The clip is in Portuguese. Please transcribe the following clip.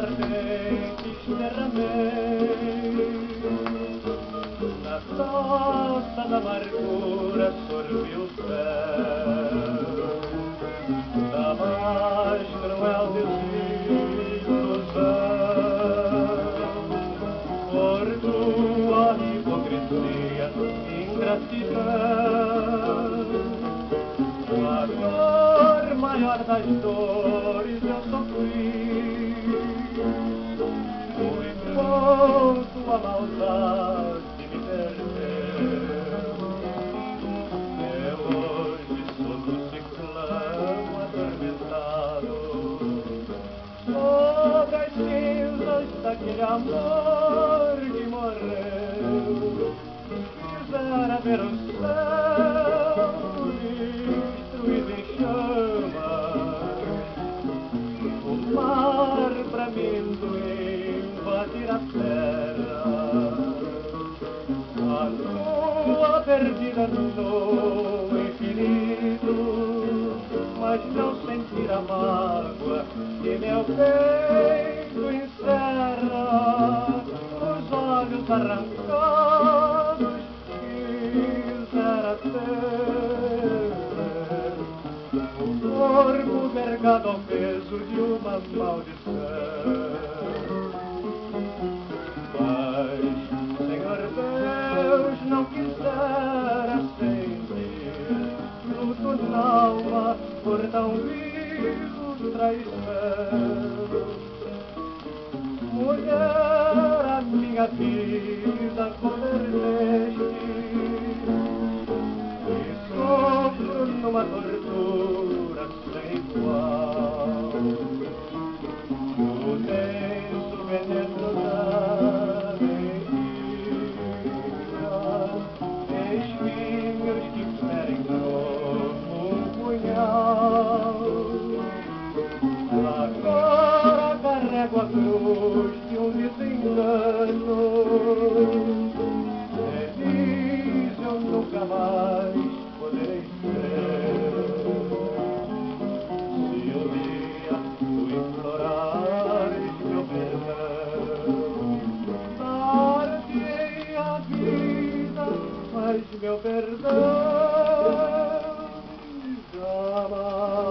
sementes derramei na taça da amargura sorvi o céu da mais cruel desilusão por tua hipocrisia ingratidão a dor maior das dores eu sofri daquele amor que morreu. Quisera ver o céu destruído em chamas. O mar bramindo invadir a terra. A lua perdida no infinito mas não sentir a mágoa que meu peito arrancados quisera ter o corpo vergado ao peso de uma maldição. Mas Senhor Deus não quisera sentir luto na alma por tão vivo traição. Mulher a minha nego a cruz de um desengano. É disso eu nunca mais poderei ser. Se um dia tu implorares meu perdão, dar-te a vida, mas meu perdão jamais.